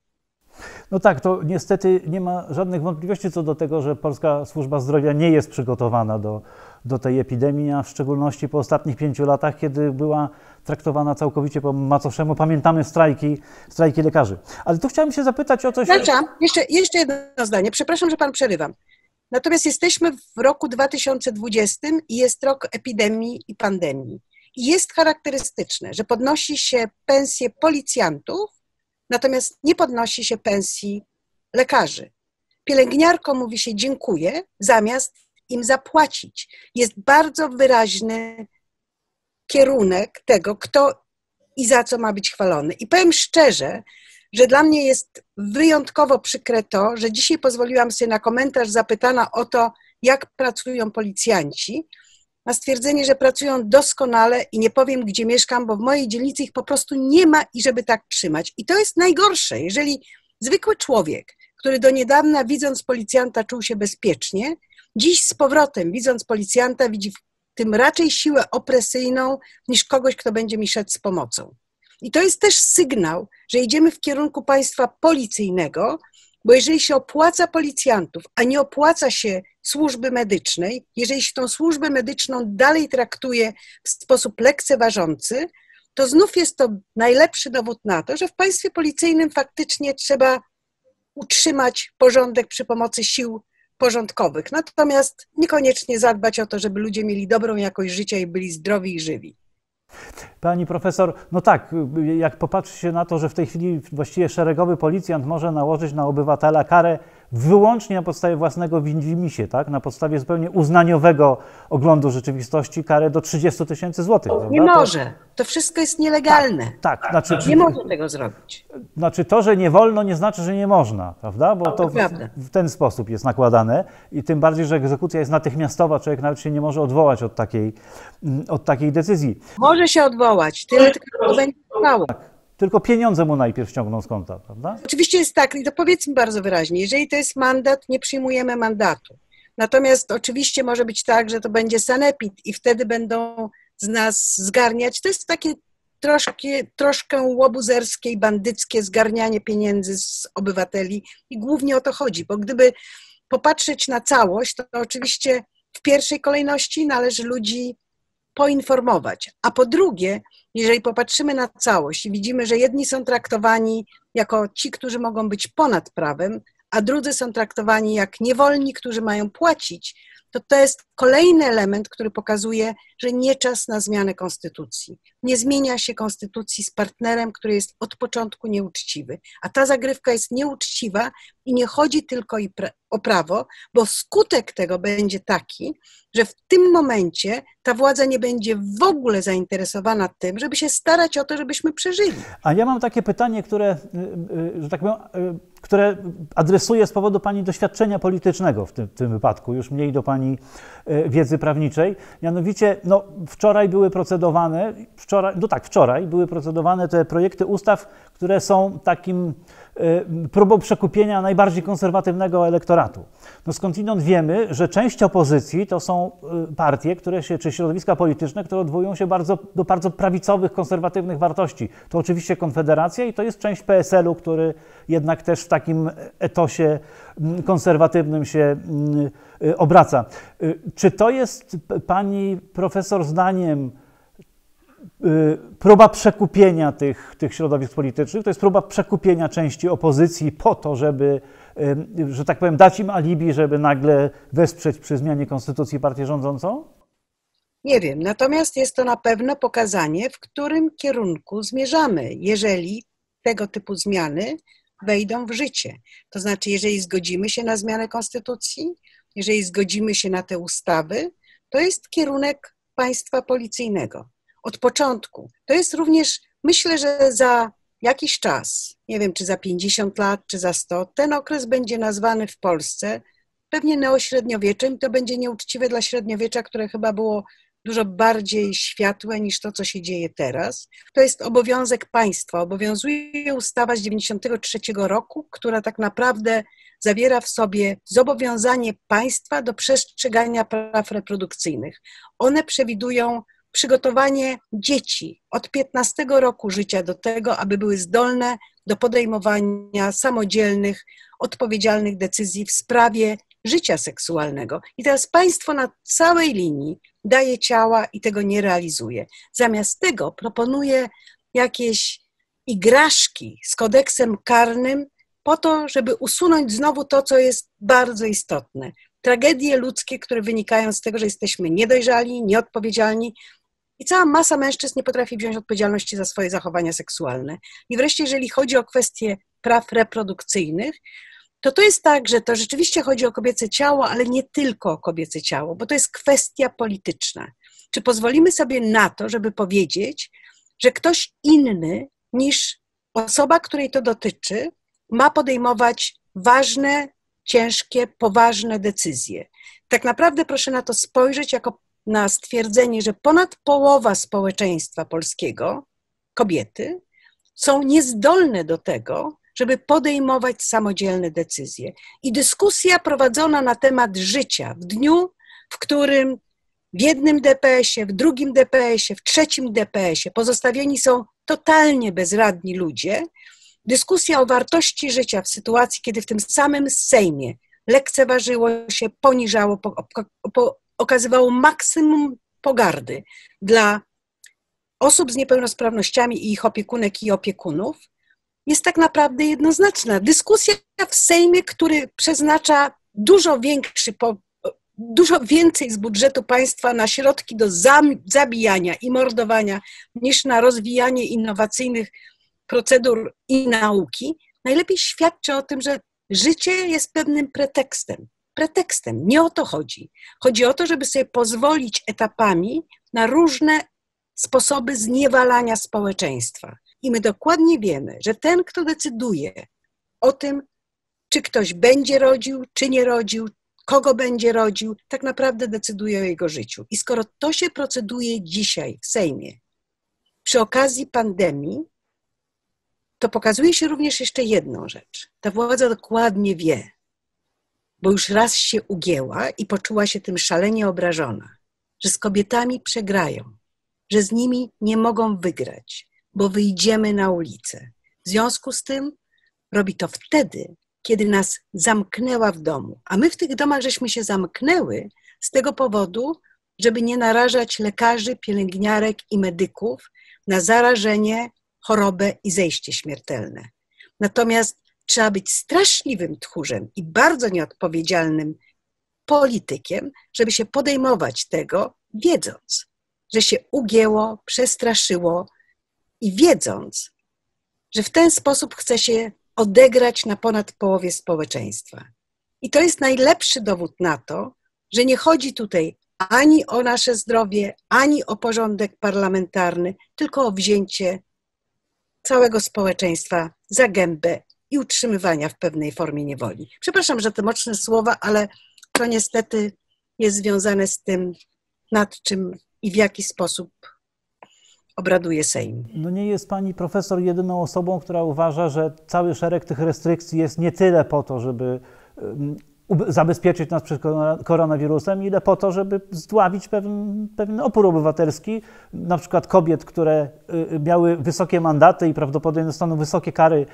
No tak, to niestety nie ma żadnych wątpliwości co do tego, że polska służba zdrowia nie jest przygotowana do, do tej epidemii, a w szczególności po ostatnich pięciu latach, kiedy była traktowana całkowicie po macoszemu. Pamiętamy strajki, strajki lekarzy. Ale tu chciałem się zapytać o coś... Znaczy, jeszcze, jeszcze jedno zdanie. Przepraszam, że pan przerywam. Natomiast jesteśmy w roku 2020 i jest rok epidemii i pandemii. I jest charakterystyczne, że podnosi się pensje policjantów, natomiast nie podnosi się pensji lekarzy. Pielęgniarkom mówi się dziękuję, zamiast im zapłacić. Jest bardzo wyraźny kierunek tego, kto i za co ma być chwalony. I powiem szczerze, że dla mnie jest wyjątkowo przykre to, że dzisiaj pozwoliłam sobie na komentarz zapytana o to, jak pracują policjanci, na stwierdzenie, że pracują doskonale i nie powiem, gdzie mieszkam, bo w mojej dzielnicy ich po prostu nie ma i żeby tak trzymać. I to jest najgorsze, jeżeli zwykły człowiek, który do niedawna widząc policjanta czuł się bezpiecznie, dziś z powrotem widząc policjanta widzi w tym raczej siłę opresyjną niż kogoś, kto będzie mi szedł z pomocą. I to jest też sygnał, że idziemy w kierunku państwa policyjnego, bo jeżeli się opłaca policjantów, a nie opłaca się służby medycznej, jeżeli się tą służbę medyczną dalej traktuje w sposób lekceważący, to znów jest to najlepszy dowód na to, że w państwie policyjnym faktycznie trzeba utrzymać porządek przy pomocy sił porządkowych, natomiast niekoniecznie zadbać o to, żeby ludzie mieli dobrą jakość życia i byli zdrowi i żywi. Pani profesor, no tak, jak popatrzy się na to, że w tej chwili właściwie szeregowy policjant może nałożyć na obywatela karę wyłącznie na podstawie własnego widzimisię, tak? na podstawie zupełnie uznaniowego oglądu rzeczywistości karę do 30 tysięcy złotych. Nie może. To wszystko jest nielegalne. Tak, tak. Znaczy, nie może tego zrobić. Znaczy to, że nie wolno, nie znaczy, że nie można, prawda? Bo to, to w, w, ten sposób jest nakładane i tym bardziej, że egzekucja jest natychmiastowa, człowiek nawet się nie może odwołać od takiej, mm, od takiej decyzji. Może się odwołać, tyle tylko to będzie trwało. Tak tylko pieniądze mu najpierw ściągną z konta, prawda? Oczywiście jest tak, i to powiedzmy bardzo wyraźnie, jeżeli to jest mandat, nie przyjmujemy mandatu. Natomiast oczywiście może być tak, że to będzie sanepid i wtedy będą z nas zgarniać. To jest takie troszkę, troszkę łobuzerskie i bandyckie zgarnianie pieniędzy z obywateli i głównie o to chodzi, bo gdyby popatrzeć na całość, to oczywiście w pierwszej kolejności należy ludzi poinformować, a po drugie jeżeli popatrzymy na całość i widzimy, że jedni są traktowani jako ci, którzy mogą być ponad prawem, a drudzy są traktowani jak niewolni, którzy mają płacić, to to jest kolejny element, który pokazuje, że nie czas na zmianę konstytucji. Nie zmienia się konstytucji z partnerem, który jest od początku nieuczciwy. A ta zagrywka jest nieuczciwa i nie chodzi tylko o prawo, bo skutek tego będzie taki, że w tym momencie ta władza nie będzie w ogóle zainteresowana tym, żeby się starać o to, żebyśmy przeżyli. A ja mam takie pytanie, które, y, y, że tak powiem, y, które adresuję z powodu Pani doświadczenia politycznego w tym, tym wypadku, już mniej do Pani wiedzy prawniczej. Mianowicie, no, wczoraj były procedowane, wczoraj, no tak, wczoraj były procedowane te projekty ustaw, które są takim próbą przekupienia najbardziej konserwatywnego elektoratu. No skądinąd wiemy, że część opozycji to są y, partie, które się, czy środowiska polityczne, które odwołują się bardzo, do bardzo prawicowych, konserwatywnych wartości. To oczywiście Konfederacja i to jest część PSL-u, który jednak też w takim etosie mm, konserwatywnym się mm, y, obraca. Czy to jest pani profesor zdaniem Y, próba przekupienia tych, tych środowisk politycznych, to jest próba przekupienia części opozycji po to, żeby, y, że tak powiem, dać im alibi, żeby nagle wesprzeć przy zmianie konstytucji partię rządzącą? Nie wiem, natomiast jest to na pewno pokazanie, w którym kierunku zmierzamy, jeżeli tego typu zmiany wejdą w życie. To znaczy, jeżeli zgodzimy się na zmianę konstytucji, jeżeli zgodzimy się na te ustawy, to jest kierunek państwa policyjnego od początku. To jest również, myślę, że za jakiś czas, nie wiem czy za 50 lat, czy za 100, ten okres będzie nazwany w Polsce pewnie neośredniowieczem. To będzie nieuczciwe dla średniowiecza, które chyba było dużo bardziej światłe niż to, co się dzieje teraz. To jest obowiązek państwa. Obowiązuje ustawa z 93 roku, która tak naprawdę zawiera w sobie zobowiązanie państwa do przestrzegania praw reprodukcyjnych. One przewidują przygotowanie dzieci od 15 roku życia do tego, aby były zdolne do podejmowania samodzielnych, odpowiedzialnych decyzji w sprawie życia seksualnego. I teraz państwo na całej linii daje ciała i tego nie realizuje. Zamiast tego proponuje jakieś igraszki z kodeksem karnym po to, żeby usunąć znowu to, co jest bardzo istotne. Tragedie ludzkie, które wynikają z tego, że jesteśmy niedojrzali, nieodpowiedzialni, i cała masa mężczyzn nie potrafi wziąć odpowiedzialności za swoje zachowania seksualne. I wreszcie, jeżeli chodzi o kwestie praw reprodukcyjnych, to to jest tak, że to rzeczywiście chodzi o kobiece ciało, ale nie tylko o kobiece ciało, bo to jest kwestia polityczna. Czy pozwolimy sobie na to, żeby powiedzieć, że ktoś inny niż osoba, której to dotyczy, ma podejmować ważne, ciężkie, poważne decyzje? Tak naprawdę proszę na to spojrzeć jako na stwierdzenie, że ponad połowa społeczeństwa polskiego, kobiety, są niezdolne do tego, żeby podejmować samodzielne decyzje. I dyskusja prowadzona na temat życia w dniu, w którym w jednym DPS-ie, w drugim DPS-ie, w trzecim DPS-ie pozostawieni są totalnie bezradni ludzie, dyskusja o wartości życia w sytuacji, kiedy w tym samym Sejmie lekceważyło się, poniżało, po, po, okazywało maksimum pogardy dla osób z niepełnosprawnościami i ich opiekunek i opiekunów, jest tak naprawdę jednoznaczna. Dyskusja w Sejmie, który przeznacza dużo większy, dużo więcej z budżetu państwa na środki do zabijania i mordowania niż na rozwijanie innowacyjnych procedur i nauki, najlepiej świadczy o tym, że życie jest pewnym pretekstem. Pretekstem. Nie o to chodzi. Chodzi o to, żeby sobie pozwolić etapami na różne sposoby zniewalania społeczeństwa. I my dokładnie wiemy, że ten, kto decyduje o tym, czy ktoś będzie rodził, czy nie rodził, kogo będzie rodził, tak naprawdę decyduje o jego życiu. I skoro to się proceduje dzisiaj w Sejmie, przy okazji pandemii, to pokazuje się również jeszcze jedną rzecz. Ta władza dokładnie wie, bo już raz się ugięła i poczuła się tym szalenie obrażona, że z kobietami przegrają, że z nimi nie mogą wygrać, bo wyjdziemy na ulicę. W związku z tym robi to wtedy, kiedy nas zamknęła w domu. A my w tych domach żeśmy się zamknęły z tego powodu, żeby nie narażać lekarzy, pielęgniarek i medyków na zarażenie, chorobę i zejście śmiertelne. Natomiast trzeba być straszliwym tchórzem i bardzo nieodpowiedzialnym politykiem, żeby się podejmować tego, wiedząc, że się ugięło, przestraszyło, i wiedząc, że w ten sposób chce się odegrać na ponad połowie społeczeństwa. I to jest najlepszy dowód na to, że nie chodzi tutaj ani o nasze zdrowie, ani o porządek parlamentarny, tylko o wzięcie całego społeczeństwa za gębę i utrzymywania w pewnej formie niewoli. Przepraszam, że te mocne słowa, ale to niestety jest związane z tym, nad czym i w jaki sposób obraduje Sejm. No nie jest pani profesor jedyną osobą, która uważa, że cały szereg tych restrykcji jest nie tyle po to, żeby zabezpieczyć nas przed koronawirusem, ile po to, żeby zdławić pewien, pewien opór obywatelski, na przykład kobiet, które y, miały wysokie mandaty i prawdopodobnie dostaną wysokie kary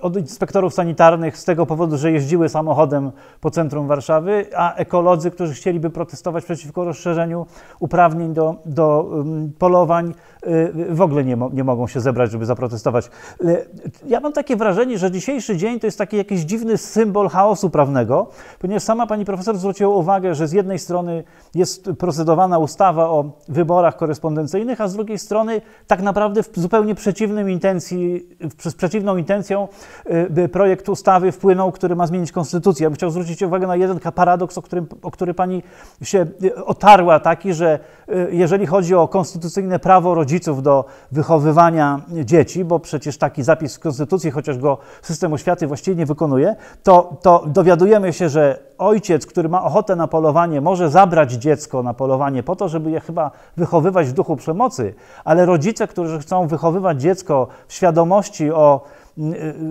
od inspektorów sanitarnych z tego powodu, że jeździły samochodem po centrum Warszawy, a ekolodzy, którzy chcieliby protestować przeciwko rozszerzeniu uprawnień do, do polowań, w ogóle nie, mo nie mogą się zebrać, żeby zaprotestować. Y, ja mam takie wrażenie, że dzisiejszy dzień to jest taki jakiś dziwny symbol chaosu prawnego, ponieważ sama pani profesor zwróciła uwagę, że z jednej strony jest procedowana ustawa o wyborach korespondencyjnych, a z drugiej strony tak naprawdę w zupełnie przeciwnym intencji, z przeciwną intencją y, projekt ustawy wpłynął, który ma zmienić konstytucję. Ja bym chciał zwrócić uwagę na jeden paradoks, o, którym, o który pani się y, otarła, taki, że y, jeżeli chodzi o konstytucyjne prawo rodziców do wychowywania dzieci, bo przecież taki zapis w Konstytucji, chociaż go system oświaty właściwie nie wykonuje, to, to dowiadujemy się, że ojciec, który ma ochotę na polowanie, może zabrać dziecko na polowanie po to, żeby je chyba wychowywać w duchu przemocy, ale rodzice, którzy chcą wychowywać dziecko w świadomości o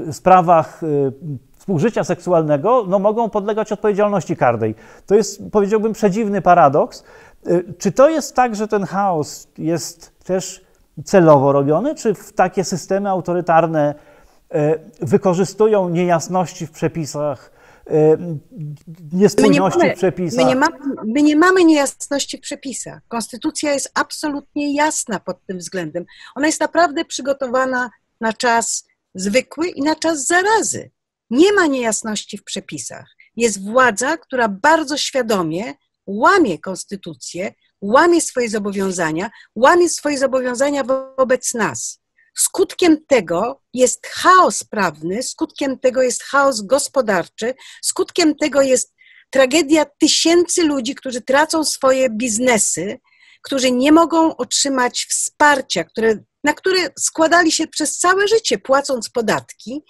y, sprawach y, współżycia seksualnego, no mogą podlegać odpowiedzialności karnej. To jest, powiedziałbym, przedziwny paradoks. Y, czy to jest tak, że ten chaos jest też celowo robiony, czy w takie systemy autorytarne wykorzystują niejasności w przepisach, niespójności mamy, w przepisach. My nie, mamy, my nie mamy niejasności w przepisach. Konstytucja jest absolutnie jasna pod tym względem. Ona jest naprawdę przygotowana na czas zwykły i na czas zarazy. Nie ma niejasności w przepisach. Jest władza, która bardzo świadomie łamie konstytucję, łamie swoje zobowiązania, łamie swoje zobowiązania wobec nas. Skutkiem tego jest chaos prawny, skutkiem tego jest chaos gospodarczy, skutkiem tego jest tragedia tysięcy ludzi, którzy tracą swoje biznesy, którzy nie mogą otrzymać wsparcia, które, na które składali się przez całe życie, płacąc podatki.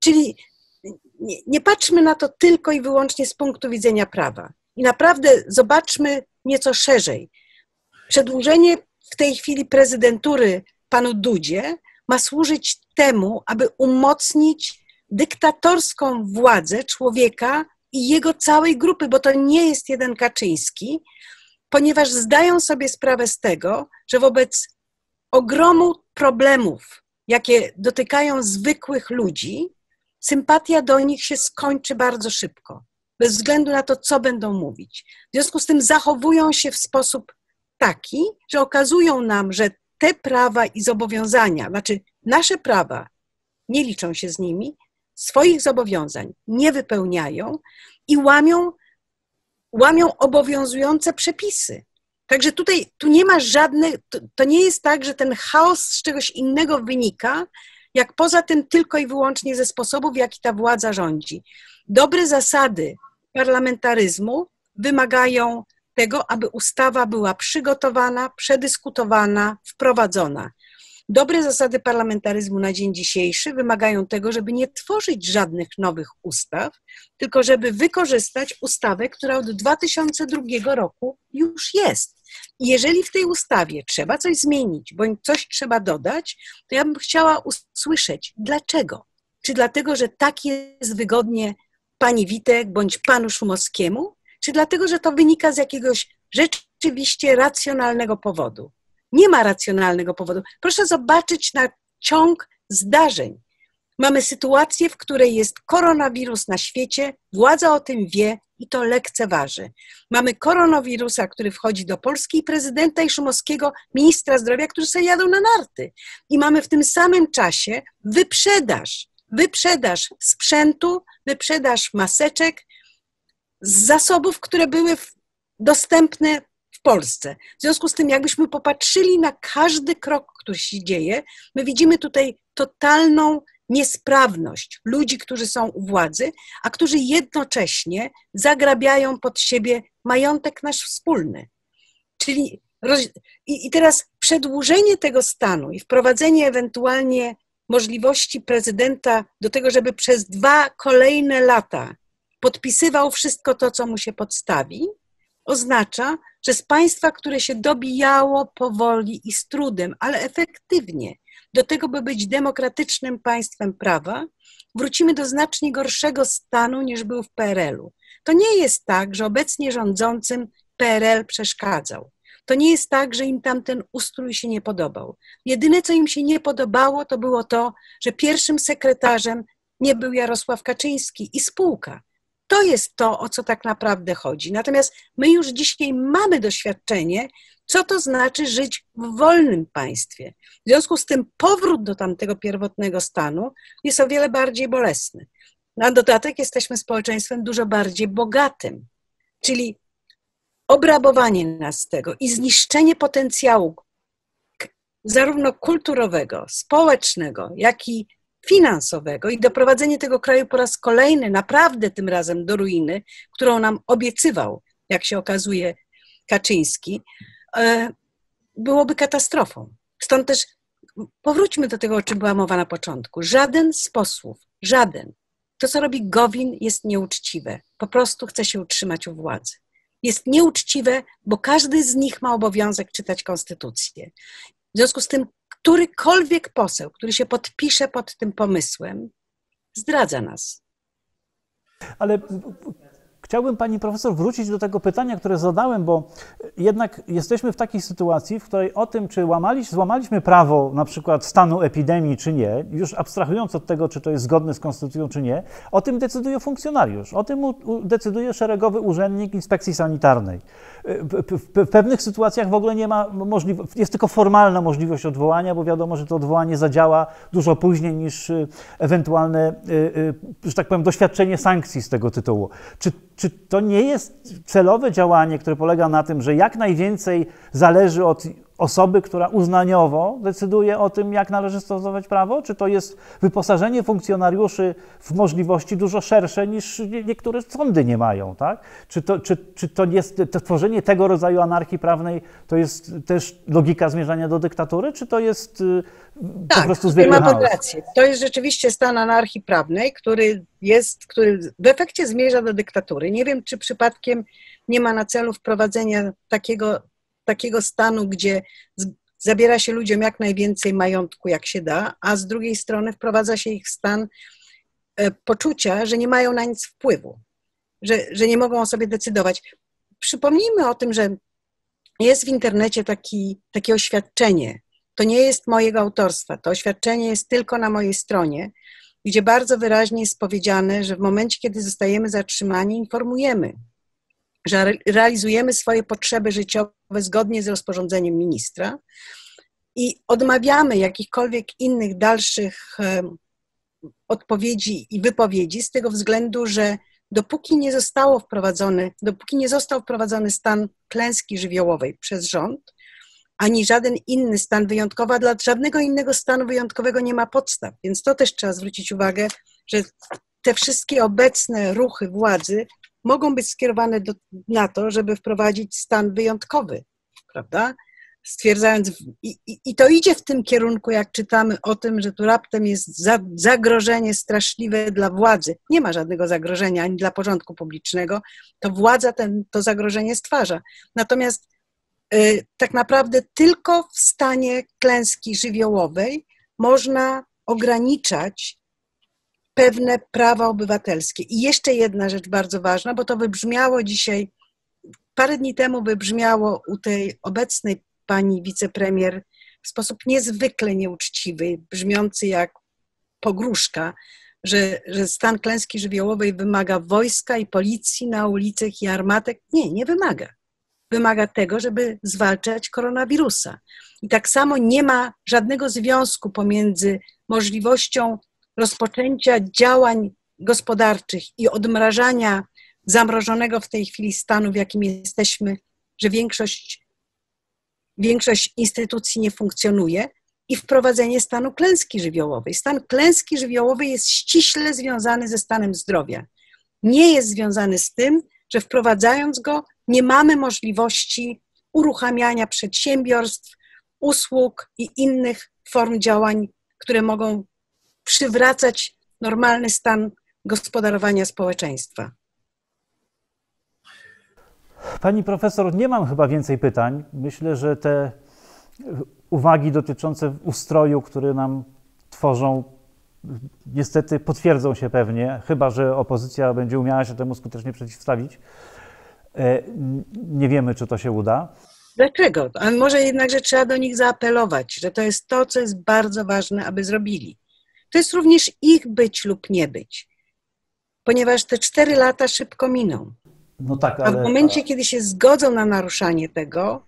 Czyli nie, nie patrzmy na to tylko i wyłącznie z punktu widzenia prawa. I naprawdę zobaczmy nieco szerzej. Przedłużenie w tej chwili prezydentury panu Dudzie ma służyć temu, aby umocnić dyktatorską władzę człowieka i jego całej grupy, bo to nie jest jeden Kaczyński, ponieważ zdają sobie sprawę z tego, że wobec ogromu problemów, jakie dotykają zwykłych ludzi, sympatia do nich się skończy bardzo szybko, bez względu na to, co będą mówić. W związku z tym zachowują się w sposób taki, że okazują nam, że te prawa i zobowiązania, znaczy nasze prawa nie liczą się z nimi, swoich zobowiązań nie wypełniają i łamią, łamią obowiązujące przepisy. Także tutaj tu nie ma żadnych, to, to nie jest tak, że ten chaos z czegoś innego wynika, jak poza tym tylko i wyłącznie ze sposobu, w jaki ta władza rządzi. Dobre zasady parlamentaryzmu wymagają tego, aby ustawa była przygotowana, przedyskutowana, wprowadzona. Dobre zasady parlamentaryzmu na dzień dzisiejszy wymagają tego, żeby nie tworzyć żadnych nowych ustaw, tylko żeby wykorzystać ustawę, która od 2002 roku już jest. I jeżeli w tej ustawie trzeba coś zmienić, bądź coś trzeba dodać, to ja bym chciała usłyszeć, dlaczego. Czy dlatego, że tak jest wygodnie pani Witek bądź panu Szumowskiemu, czy dlatego, że to wynika z jakiegoś rzeczywiście racjonalnego powodu? Nie ma racjonalnego powodu. Proszę zobaczyć na ciąg zdarzeń. Mamy sytuację, w której jest koronawirus na świecie, władza o tym wie i to lekceważy. Mamy koronawirusa, który wchodzi do Polski i prezydenta i Szumowskiego, ministra zdrowia, którzy sobie jadą na narty. I mamy w tym samym czasie wyprzedaż, wyprzedaż sprzętu, wyprzedaż maseczek, z zasobów, które były dostępne Polsce. W związku z tym, jakbyśmy popatrzyli na każdy krok, który się dzieje, my widzimy tutaj totalną niesprawność ludzi, którzy są u władzy, a którzy jednocześnie zagrabiają pod siebie majątek nasz wspólny. Czyli roz... i, teraz przedłużenie tego stanu i wprowadzenie ewentualnie możliwości prezydenta do tego, żeby przez dwa kolejne lata podpisywał wszystko to, co mu się podstawi, oznacza, że z państwa, które się dobijało powoli i z trudem, ale efektywnie, do tego, by być demokratycznym państwem prawa, wrócimy do znacznie gorszego stanu niż był w PRL-u. To nie jest tak, że obecnie rządzącym PRL przeszkadzał. To nie jest tak, że im tamten ustrój się nie podobał. Jedyne, co im się nie podobało, to było to, że pierwszym sekretarzem nie był Jarosław Kaczyński i spółka. To jest to, o co tak naprawdę chodzi. Natomiast my już dzisiaj mamy doświadczenie, co to znaczy żyć w wolnym państwie. W związku z tym powrót do tamtego pierwotnego stanu jest o wiele bardziej bolesny. Na dodatek jesteśmy społeczeństwem dużo bardziej bogatym, czyli obrabowanie nas tego i zniszczenie potencjału zarówno kulturowego, społecznego, jak i finansowego i doprowadzenie tego kraju po raz kolejny, naprawdę tym razem do ruiny, którą nam obiecywał, jak się okazuje, Kaczyński, e, byłoby katastrofą. Stąd też powróćmy do tego, o czym była mowa na początku. Żaden z posłów, żaden, to co robi Gowin jest nieuczciwe. Po prostu chce się utrzymać u władzy. Jest nieuczciwe, bo każdy z nich ma obowiązek czytać konstytucję. W związku z tym, którykolwiek poseł, który się podpisze pod tym pomysłem, zdradza nas. Ale Chciałbym pani profesor wrócić do tego pytania, które zadałem, bo jednak jesteśmy w takiej sytuacji, w której o tym, czy łamaliśmy, złamaliśmy prawo na przykład stanu epidemii, czy nie, już abstrahując od tego, czy to jest zgodne z konstytucją, czy nie, o tym decyduje funkcjonariusz, o tym decyduje szeregowy urzędnik inspekcji sanitarnej. W pewnych sytuacjach w ogóle nie ma możliwości, jest tylko formalna możliwość odwołania, bo wiadomo, że to odwołanie zadziała dużo później niż y, ewentualne, y, y, że tak powiem, doświadczenie sankcji z tego tytułu. Czy czy to nie jest celowe działanie, które polega na tym, że jak najwięcej zależy od osoby, która uznaniowo decyduje o tym, jak należy stosować prawo? Czy to jest wyposażenie funkcjonariuszy w możliwości dużo szersze niż niektóre sądy nie mają? Tak? Czy, to, czy, czy to jest to tworzenie tego rodzaju anarchii prawnej to jest też logika zmierzania do dyktatury, czy to jest y, tak, po prostu zwykły ma rację. To jest rzeczywiście stan anarchii prawnej, który jest, który w efekcie zmierza do dyktatury. Nie wiem, czy przypadkiem nie ma na celu wprowadzenia takiego takiego stanu, gdzie zabiera się ludziom jak najwięcej majątku, jak się da, a z drugiej strony wprowadza się ich w stan e, poczucia, że nie mają na nic wpływu, że, że nie mogą o sobie decydować. Przypomnijmy o tym, że jest w internecie taki, takie oświadczenie. To nie jest mojego autorstwa. To oświadczenie jest tylko na mojej stronie, gdzie bardzo wyraźnie jest powiedziane, że w momencie, kiedy zostajemy zatrzymani, informujemy że realizujemy swoje potrzeby życiowe zgodnie z rozporządzeniem ministra i odmawiamy jakichkolwiek innych dalszych odpowiedzi i wypowiedzi z tego względu, że dopóki nie zostało wprowadzony, dopóki nie został wprowadzony stan klęski żywiołowej przez rząd, ani żaden inny stan wyjątkowy, a dla żadnego innego stanu wyjątkowego nie ma podstaw. Więc to też trzeba zwrócić uwagę, że te wszystkie obecne ruchy władzy mogą być skierowane do, na to, żeby wprowadzić stan wyjątkowy, prawda? Stwierdzając, i, i, i, to idzie w tym kierunku, jak czytamy o tym, że tu raptem jest za, zagrożenie straszliwe dla władzy. Nie ma żadnego zagrożenia ani dla porządku publicznego, to władza ten, to zagrożenie stwarza. Natomiast y, tak naprawdę tylko w stanie klęski żywiołowej można ograniczać pewne prawa obywatelskie. I jeszcze jedna rzecz bardzo ważna, bo to wybrzmiało dzisiaj, parę dni temu wybrzmiało u tej obecnej pani wicepremier w sposób niezwykle nieuczciwy, brzmiący jak pogróżka, że, że stan klęski żywiołowej wymaga wojska i policji na ulicach i armatek. Nie, nie wymaga. Wymaga tego, żeby zwalczać koronawirusa. I tak samo nie ma żadnego związku pomiędzy możliwością rozpoczęcia działań gospodarczych i odmrażania zamrożonego w tej chwili stanu, w jakim jesteśmy, że większość, większość instytucji nie funkcjonuje, i wprowadzenie stanu klęski żywiołowej. Stan klęski żywiołowej jest ściśle związany ze stanem zdrowia. Nie jest związany z tym, że wprowadzając go, nie mamy możliwości uruchamiania przedsiębiorstw, usług i innych form działań, które mogą przywracać normalny stan gospodarowania społeczeństwa. Pani profesor, nie mam chyba więcej pytań. Myślę, że te uwagi dotyczące ustroju, który nam tworzą, niestety potwierdzą się pewnie, chyba że opozycja będzie umiała się temu skutecznie przeciwstawić. E, nie wiemy, czy to się uda. Dlaczego? A może jednakże trzeba do nich zaapelować, że to jest to, co jest bardzo ważne, aby zrobili. To jest również ich być lub nie być, ponieważ te cztery lata szybko miną. No tak, ale... A w momencie, kiedy się zgodzą na naruszanie tego,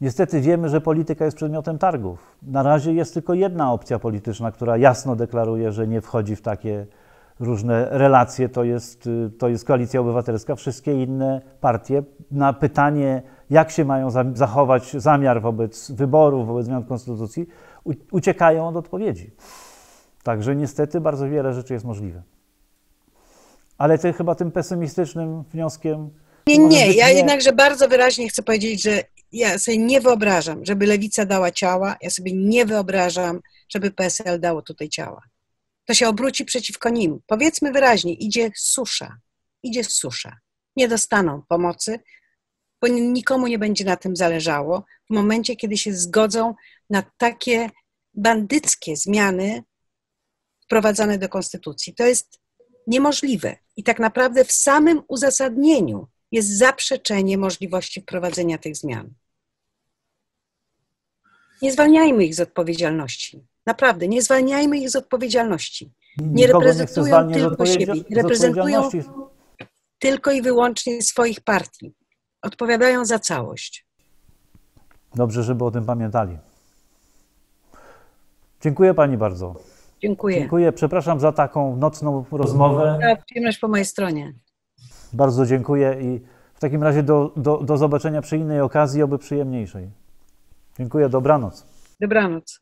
Niestety wiemy, że polityka jest przedmiotem targów. Na razie jest tylko jedna opcja polityczna, która jasno deklaruje, że nie wchodzi w takie różne relacje, to jest, to jest koalicja obywatelska. Wszystkie inne partie na pytanie, jak się mają zachować zamiar wobec wyborów, wobec zmian konstytucji, uciekają od odpowiedzi. Także niestety bardzo wiele rzeczy jest możliwe. Ale ty chyba tym pesymistycznym wnioskiem. Nie, nie, ja nie. jednakże bardzo wyraźnie chcę powiedzieć, że ja sobie nie wyobrażam, żeby lewica dała ciała, ja sobie nie wyobrażam, żeby PSL dało tutaj ciała. To się obróci przeciwko nim. Powiedzmy wyraźnie, idzie susza. Idzie susza. Nie dostaną pomocy, bo nikomu nie będzie na tym zależało w momencie, kiedy się zgodzą na takie bandyckie zmiany wprowadzane do konstytucji. To jest niemożliwe. I tak naprawdę w samym uzasadnieniu jest zaprzeczenie możliwości wprowadzenia tych zmian. Nie zwalniajmy ich z odpowiedzialności. Naprawdę, nie zwalniajmy ich z odpowiedzialności. Nie Nikogo reprezentują z tylko siebie, reprezentują tylko i wyłącznie swoich partii. Odpowiadają za całość. Dobrze, żeby o tym pamiętali. Dziękuję Pani bardzo. Dziękuję. Dziękuję. Przepraszam za taką nocną rozmowę. Cała przyjemność po mojej stronie. Bardzo dziękuję i w takim razie do, do, do zobaczenia przy innej okazji, oby przyjemniejszej. Dziękuję, dobranoc. Dobranoc.